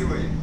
anyway.